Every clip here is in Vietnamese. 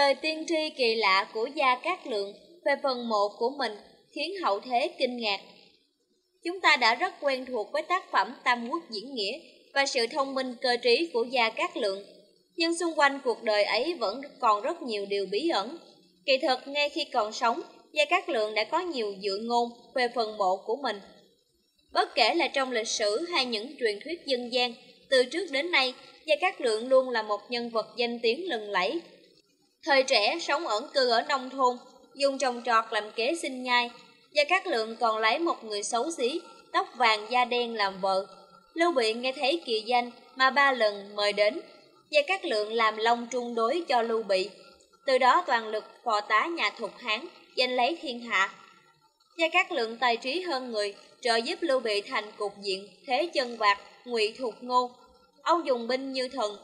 Lời tiên tri kỳ lạ của Gia Cát Lượng về phần mộ của mình khiến hậu thế kinh ngạc. Chúng ta đã rất quen thuộc với tác phẩm Tam Quốc Diễn Nghĩa và sự thông minh cơ trí của Gia Cát Lượng. Nhưng xung quanh cuộc đời ấy vẫn còn rất nhiều điều bí ẩn. Kỳ thực, ngay khi còn sống, Gia Cát Lượng đã có nhiều dự ngôn về phần mộ của mình. Bất kể là trong lịch sử hay những truyền thuyết dân gian, từ trước đến nay, Gia Cát Lượng luôn là một nhân vật danh tiếng lừng lẫy. Thời trẻ sống ẩn cư ở nông thôn, dùng trồng trọt làm kế sinh nhai. Gia Cát Lượng còn lấy một người xấu xí, tóc vàng da đen làm vợ. Lưu Bị nghe thấy kỳ danh mà ba lần mời đến. Gia Cát Lượng làm long trung đối cho Lưu Bị. Từ đó toàn lực phò tá nhà thục Hán, giành lấy thiên hạ. Gia Cát Lượng tài trí hơn người, trợ giúp Lưu Bị thành cục diện, thế chân vạc, ngụy thuộc ngô. Ông dùng binh như thần,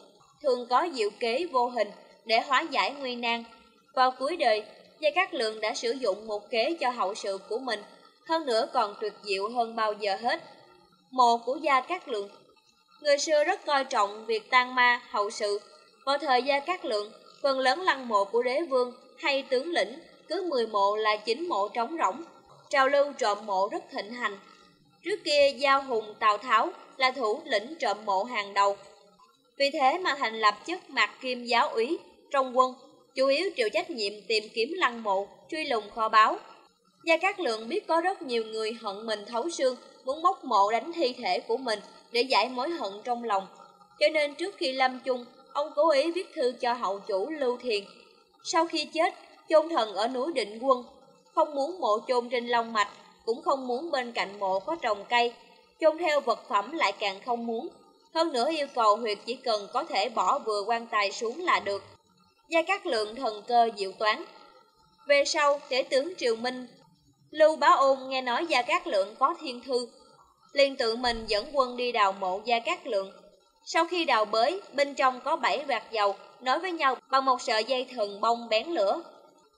thường có diệu kế vô hình để hóa giải nguy nan. Vào cuối đời, Gia Cát Lượng đã sử dụng một kế cho hậu sự của mình, hơn nữa còn tuyệt diệu hơn bao giờ hết. Mộ của Gia Cát Lượng Người xưa rất coi trọng việc tang ma, hậu sự. Vào thời Gia Cát Lượng, phần lớn lăng mộ của đế vương hay tướng lĩnh, cứ 10 mộ là 9 mộ trống rỗng. Trào lưu trộm mộ rất thịnh hành. Trước kia, Giao Hùng Tào Tháo là thủ lĩnh trộm mộ hàng đầu. Vì thế mà thành lập chức mạc kim giáo úy trong quân chủ yếu chịu trách nhiệm tìm kiếm lăng mộ, truy lùng kho báu. Gia Cát Lượng biết có rất nhiều người hận mình thấu xương, muốn móc mộ đánh thi thể của mình để giải mối hận trong lòng. Cho nên trước khi lâm chung, ông cố ý viết thư cho hậu chủ Lưu Thiền. Sau khi chết, chôn thần ở núi Định Quân, không muốn mộ chôn trên long mạch, cũng không muốn bên cạnh mộ có trồng cây, chôn theo vật phẩm lại càng không muốn. Hơn nữa yêu cầu huyệt chỉ cần có thể bỏ vừa quan tài xuống là được. Gia Cát Lượng thần cơ diệu toán. Về sau, tế tướng Triều Minh, Lưu Bá Ôn nghe nói Gia Cát Lượng có thiên thư, liền tự mình dẫn quân đi đào mộ Gia Cát Lượng. Sau khi đào bới, bên trong có bảy vạt dầu nối với nhau bằng một sợi dây thần bông bén lửa.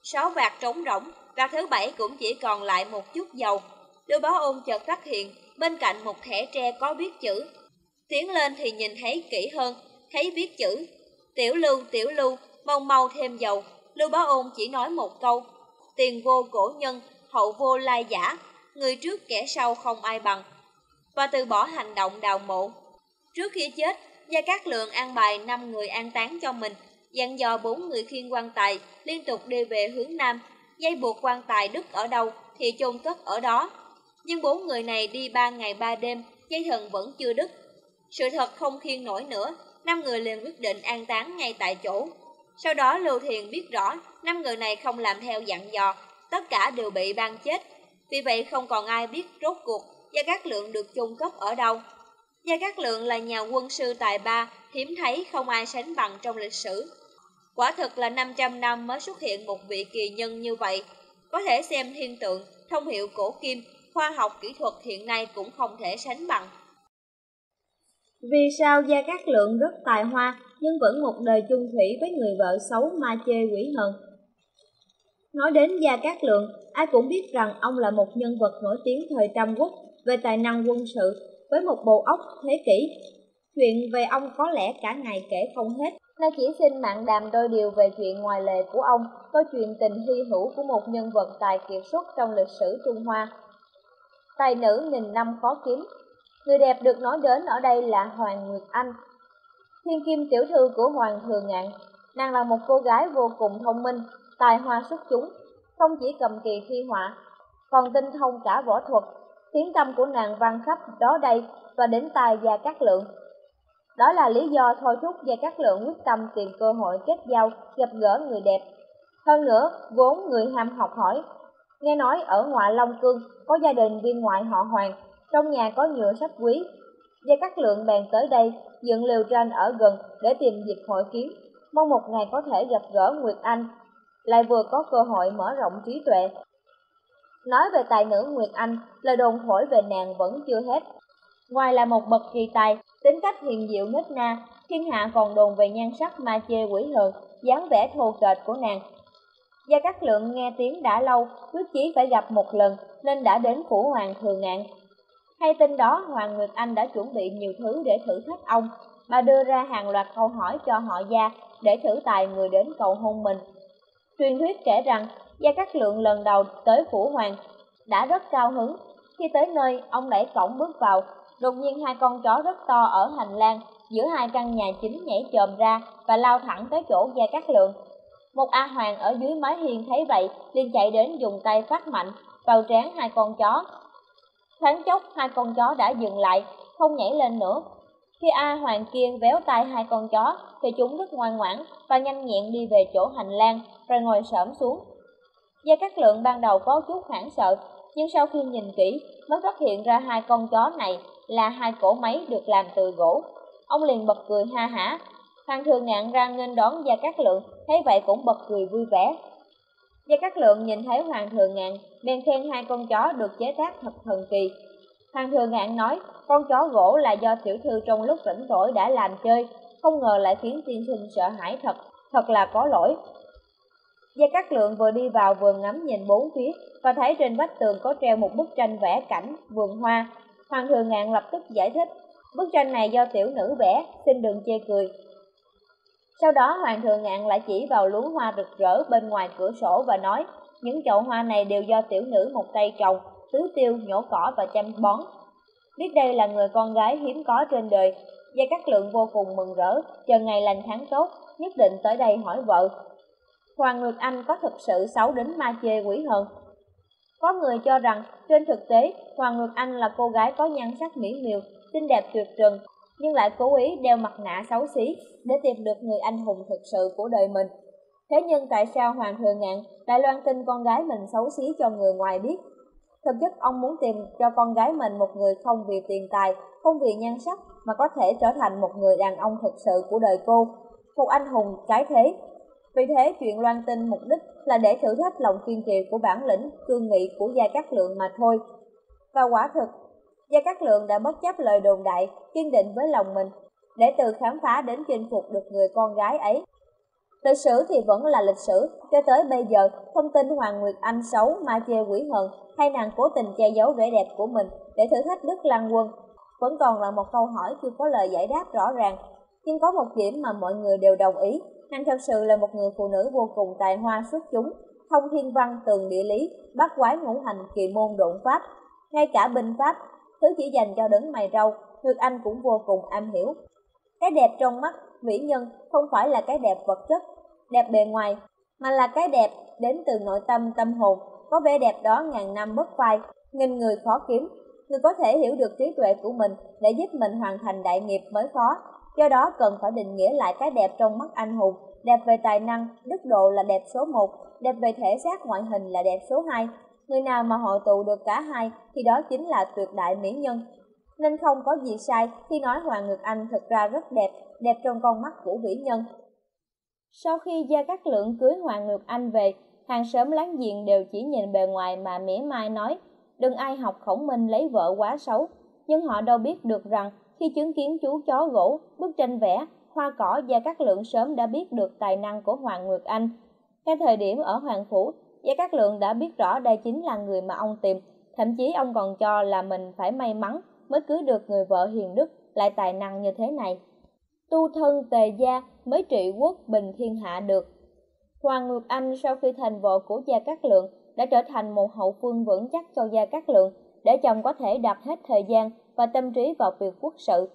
Sáu vạt trống rỗng, vạt thứ bảy cũng chỉ còn lại một chút dầu. Lưu Bá Ôn chợt phát hiện bên cạnh một thẻ tre có viết chữ. Tiến lên thì nhìn thấy kỹ hơn, thấy viết chữ. Tiểu lưu, tiểu lưu, mau mau thêm dầu. Lưu Bá Ôn chỉ nói một câu, tiền vô cổ nhân, hậu vô lai giả, người trước kẻ sau không ai bằng. Và từ bỏ hành động đào mộ. Trước khi chết, Gia Cát Lượng an bài 5 người an táng cho mình, dặn dò bốn người khiên quan tài liên tục đi về hướng nam, dây buộc quan tài đứt ở đâu thì chôn cất ở đó. Nhưng bốn người này đi ba ngày ba đêm, dây thần vẫn chưa đứt. Sự thật không khiên nổi nữa, năm người liền quyết định an táng ngay tại chỗ. Sau đó Lưu Thiền biết rõ, năm người này không làm theo dặn dò, tất cả đều bị ban chết. Vì vậy không còn ai biết rốt cuộc Gia Cát Lượng được chung cấp ở đâu. Gia Cát Lượng là nhà quân sư tài ba, hiếm thấy không ai sánh bằng trong lịch sử. Quả thực là 500 năm mới xuất hiện một vị kỳ nhân như vậy. Có thể xem thiên tượng, thông hiệu cổ kim, khoa học kỹ thuật hiện nay cũng không thể sánh bằng. Vì sao Gia Cát Lượng rất tài hoa nhưng vẫn một đời chung thủy với người vợ xấu ma chê quỷ hận? Nói đến Gia Cát Lượng, ai cũng biết rằng ông là một nhân vật nổi tiếng thời Tam Quốc về tài năng quân sự với một bộ óc thế kỷ. Chuyện về ông có lẽ cả ngày kể không hết. Nay chỉ xin mạng đàm đôi điều về chuyện ngoài lề của ông, câu chuyện tình hy hữu của một nhân vật tài kiệt xuất trong lịch sử Trung Hoa. Tài nữ nghìn năm khó kiếm, Người đẹp được nói đến ở đây là Hoàng Nguyệt Anh. Thiên kim tiểu thư của Hoàng Thừa Ngạn, nàng là một cô gái vô cùng thông minh, tài hoa xuất chúng, không chỉ cầm kỳ thi họa, còn tinh thông cả võ thuật. Tiếng tâm của nàng vang khắp đó đây và đến tai Gia Cát Lượng. Đó là lý do thôi thúc Gia Cát Lượng quyết tâm tìm cơ hội kết giao, gặp gỡ người đẹp. Hơn nữa, vốn người ham học hỏi. Nghe nói ở ngoại Long Cương có gia đình viên ngoại họ Hoàng, trong nhà có nhiều sách quý. Gia Cát Lượng bèn tới đây, dựng liều tranh ở gần để tìm dịp hội kiến, mong một ngày có thể gặp gỡ Nguyệt Anh, lại vừa có cơ hội mở rộng trí tuệ. Nói về tài nữ Nguyệt Anh, lời đồn thổi về nàng vẫn chưa hết. Ngoài là một bậc kỳ tài, tính cách hiền diệu nết na, thiên hạ còn đồn về nhan sắc ma chê quỷ hờn, dáng vẻ thô kệch của nàng. Gia Cát Lượng nghe tiếng đã lâu, quyết chí phải gặp một lần, nên đã đến phủ hoàng thường ngạn, hay tin đó, Hoàng Nguyệt Anh đã chuẩn bị nhiều thứ để thử thách ông. Bà đưa ra hàng loạt câu hỏi cho họ gia để thử tài người đến cầu hôn mình. Truyền thuyết kể rằng, Gia Cát Lượng lần đầu tới Phủ Hoàng, đã rất cao hứng. Khi tới nơi, ông đẩy cổng bước vào, đột nhiên hai con chó rất to ở hành lang, giữa hai căn nhà chính nhảy chồm ra và lao thẳng tới chỗ Gia Cát Lượng. Một A Hoàng ở dưới mái hiên thấy vậy, liền chạy đến dùng tay phát mạnh vào trán hai con chó. Thoáng chốc, hai con chó đã dừng lại, không nhảy lên nữa. Khi A Hoàng kia véo tay hai con chó, thì chúng rất ngoan ngoãn và nhanh nhẹn đi về chỗ hành lang, rồi ngồi xổm xuống. Gia Cát Lượng ban đầu có chút hoảng sợ, nhưng sau khi nhìn kỹ mới phát hiện ra hai con chó này là hai cổ máy được làm từ gỗ. Ông liền bật cười ha hả. Hoàng thường ngạn ra nghênh đón Gia Cát Lượng, thấy vậy cũng bật cười vui vẻ. Gia Cát Lượng nhìn thấy Hoàng Thừa ngạn, bèn khen hai con chó được chế tác thật thần kỳ. Hoàng Thừa ngạn nói, con chó gỗ là do tiểu thư trong lúc rảnh rỗi đã làm chơi, không ngờ lại khiến tiên sinh sợ hãi thật, thật là có lỗi. Gia Cát Lượng vừa đi vào vừa ngắm nhìn bốn phía và thấy trên vách tường có treo một bức tranh vẽ cảnh vườn hoa. Hoàng Thừa ngạn lập tức giải thích, bức tranh này do tiểu nữ vẽ, xin đừng chê cười. Sau đó Hoàng thượng ngạn lại chỉ vào luống hoa rực rỡ bên ngoài cửa sổ và nói, những chậu hoa này đều do tiểu nữ một tay trồng, tứ tiêu, nhổ cỏ và chăm bón. Biết đây là người con gái hiếm có trên đời, Gia Cát Lượng vô cùng mừng rỡ, chờ ngày lành tháng tốt, nhất định tới đây hỏi vợ. Hoàng Nguyệt Anh có thực sự xấu đến ma chê quỷ hận. Có người cho rằng, trên thực tế, Hoàng Nguyệt Anh là cô gái có nhan sắc mỹ miều, xinh đẹp tuyệt trần, nhưng lại cố ý đeo mặt nạ xấu xí để tìm được người anh hùng thực sự của đời mình. Thế nhưng tại sao Hoàng thừa Ngạn lại loan tin con gái mình xấu xí cho người ngoài biết? Thực chất ông muốn tìm cho con gái mình một người không vì tiền tài, không vì nhan sắc mà có thể trở thành một người đàn ông thực sự của đời cô, một anh hùng cái thế. Vì thế chuyện loan tin mục đích là để thử thách lòng kiên trì của bản lĩnh, cương nghị của Gia Cát Lượng mà thôi. Và quả thực, Gia Cát Lượng đã bất chấp lời đồn đại, kiên định với lòng mình, để từ khám phá đến chinh phục được người con gái ấy. Lịch sử thì vẫn là lịch sử, cho tới bây giờ, thông tin Hoàng Nguyệt Anh xấu, ma chê quỷ hận, hay nàng cố tình che giấu vẻ đẹp của mình để thử thách Đức lan Quân, vẫn còn là một câu hỏi chưa có lời giải đáp rõ ràng. Nhưng có một điểm mà mọi người đều đồng ý, nàng thật sự là một người phụ nữ vô cùng tài hoa xuất chúng, thông thiên văn, tường địa lý, bác quái ngũ hành, kỳ môn độn pháp, ngay cả binh pháp, thứ chỉ dành cho đấng mày râu, Nguyệt Anh cũng vô cùng am hiểu. Cái đẹp trong mắt mỹ nhân không phải là cái đẹp vật chất, đẹp bề ngoài, mà là cái đẹp đến từ nội tâm tâm hồn, có vẻ đẹp đó ngàn năm bất phai, nghìn người khó kiếm. Người có thể hiểu được trí tuệ của mình để giúp mình hoàn thành đại nghiệp mới khó, do đó cần phải định nghĩa lại cái đẹp trong mắt anh hùng. Đẹp về tài năng, đức độ là đẹp số 1, đẹp về thể xác ngoại hình là đẹp số 2. Người nào mà hội tụ được cả hai thì đó chính là tuyệt đại mỹ nhân. Nên không có gì sai khi nói Hoàng Ngược Anh thật ra rất đẹp, đẹp trong con mắt của vĩ nhân. Sau khi Gia Cát Lượng cưới Hoàng Ngược Anh về, hàng xóm láng giềng đều chỉ nhìn bề ngoài mà mỉa mai nói, đừng ai học khổng minh lấy vợ quá xấu. Nhưng họ đâu biết được rằng khi chứng kiến chú chó gỗ, bức tranh vẽ, hoa cỏ Gia Cát Lượng sớm đã biết được tài năng của Hoàng Nguyệt Anh. Cái thời điểm ở Hoàng Phủ, Gia Cát Lượng đã biết rõ đây chính là người mà ông tìm, thậm chí ông còn cho là mình phải may mắn mới cưới được người vợ hiền đức lại tài năng như thế này. Tu thân tề gia mới trị quốc bình thiên hạ được. Hoàng Ngược Anh sau khi thành vợ của Gia Cát Lượng đã trở thành một hậu phương vững chắc cho Gia Cát Lượng để chồng có thể đặt hết thời gian và tâm trí vào việc quốc sự.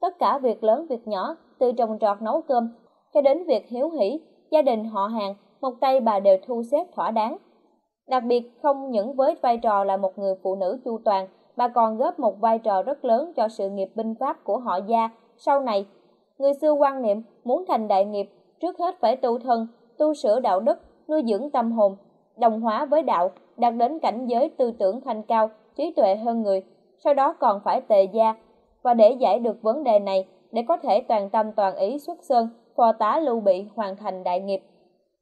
Tất cả việc lớn việc nhỏ, từ trồng trọt nấu cơm cho đến việc hiếu hỷ, gia đình họ hàng, một tay bà đều thu xếp thỏa đáng. Đặc biệt không những với vai trò là một người phụ nữ chu toàn, bà còn góp một vai trò rất lớn cho sự nghiệp binh pháp của họ gia sau này. Người xưa quan niệm muốn thành đại nghiệp, trước hết phải tu thân, tu sửa đạo đức, nuôi dưỡng tâm hồn, đồng hóa với đạo, đạt đến cảnh giới tư tưởng thanh cao, trí tuệ hơn người, sau đó còn phải tề gia. Và để giải được vấn đề này, để có thể toàn tâm toàn ý xuất sơn, phò tá lưu bị hoàn thành đại nghiệp.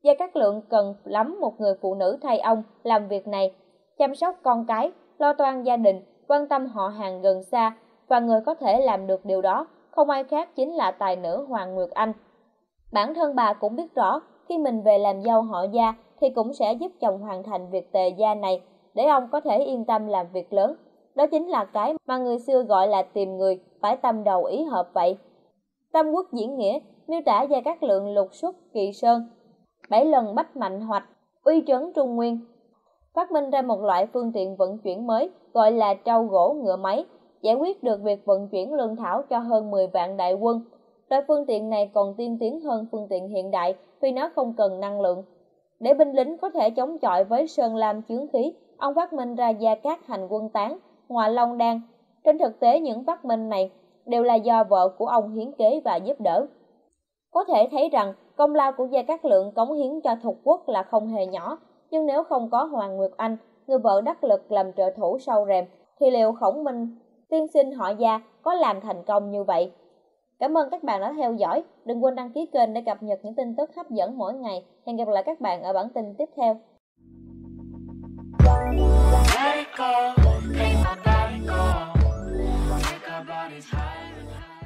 Gia Cát Lượng cần lắm một người phụ nữ thay ông làm việc này, chăm sóc con cái, lo toan gia đình, quan tâm họ hàng gần xa, và người có thể làm được điều đó không ai khác chính là tài nữ Hoàng Nguyệt Anh. Bản thân bà cũng biết rõ, khi mình về làm dâu họ gia thì cũng sẽ giúp chồng hoàn thành việc tề gia này, để ông có thể yên tâm làm việc lớn. Đó chính là cái mà người xưa gọi là tìm người, phải tâm đầu ý hợp vậy. Tâm quốc diễn nghĩa miêu tả gia các lượng lục xuất kỳ sơn bảy lần bách mạnh hoạch, uy trấn Trung Nguyên. Phát minh ra một loại phương tiện vận chuyển mới gọi là trâu gỗ ngựa máy, giải quyết được việc vận chuyển lương thảo cho hơn 10 vạn đại quân. Loại phương tiện này còn tiên tiến hơn phương tiện hiện đại vì nó không cần năng lượng. Để binh lính có thể chống chọi với sơn lam chướng khí, ông phát minh ra gia cát hành quân tán, ngoà long đan. Trên thực tế những phát minh này đều là do vợ của ông hiến kế và giúp đỡ. Có thể thấy rằng công lao của Gia Cát Lượng cống hiến cho thuộc quốc là không hề nhỏ, nhưng nếu không có Hoàng Nguyệt Anh, người vợ đắc lực làm trợ thủ sau rèm, thì liệu khổng minh tiên sinh họ Gia có làm thành công như vậy? Cảm ơn các bạn đã theo dõi. Đừng quên đăng ký kênh để cập nhật những tin tức hấp dẫn mỗi ngày. Hẹn gặp lại các bạn ở bản tin tiếp theo. Take it take my body. Take our bodies high.